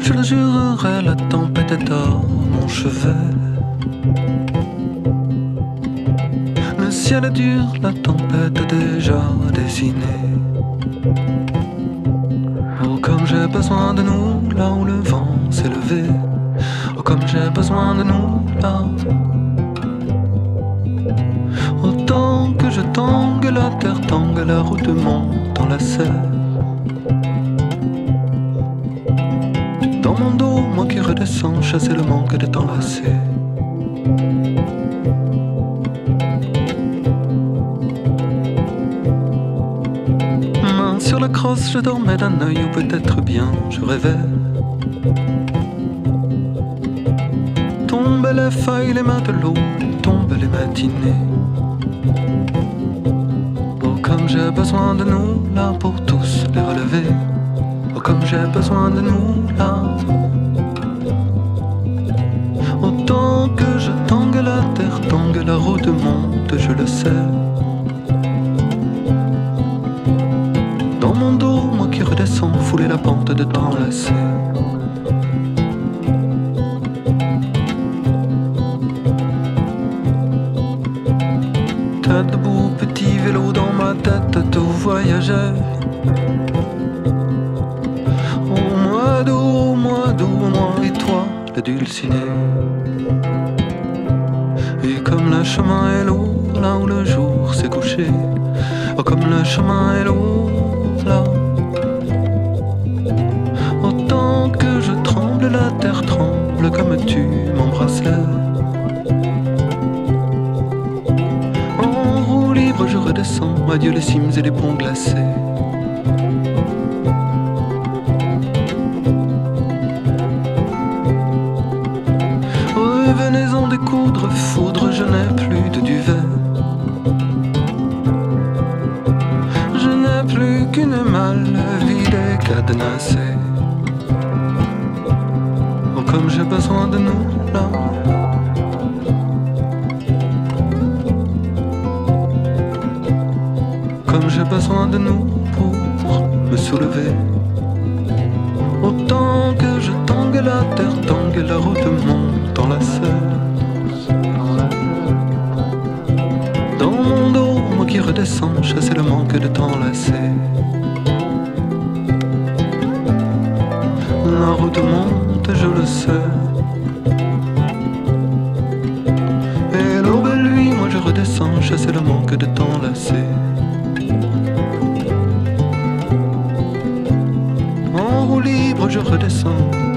Je le jurerai, la tempête est dans mon chevet. Le ciel est dur, la tempête est déjà dessinée. Oh, comme j'ai besoin de nous, là où le vent s'est levé. Oh, comme j'ai besoin de nous, là. La terre tangue, la route monte dans la serre. Dans mon dos, moi qui redescends, chasser le manque de lassé. Main sur la crosse, je dormais d'un œil ou peut-être bien je rêvais. Tombent les feuilles, les matelots, tombent les matinées. Comme j'ai besoin de nous là pour tous les relever. Oh, comme j'ai besoin de nous là. Autant que je tangue la terre, tangue la route monte, je le sais. Dans mon dos, moi qui redescends, fouler la pente de temps lassé. Petit vélo dans ma tête, tout voyageait. Au mois d'août, au mois d'août, moi et toi, le dulciné. Et comme le chemin est lourd, là où le jour s'est couché. Oh, comme le chemin est lourd, là. Autant que je tremble, la terre tremble comme tu m'embrassais. Adieu les cimes et les ponts glacés. Revenez en découdre, foudre, je n'ai plus de duvet. Je n'ai plus qu'une malle vide et cadenassée. Oh, comme j'ai besoin de nous là. De nous pour me soulever. Autant que je tangue la terre, tangue la route monte dans la selle. Dans mon dos, moi qui redescends, chasser le manque de temps lassé. La route monte, je le sais. Et l'aube, lui, moi je redescends, chasser le manque de temps Je redescends.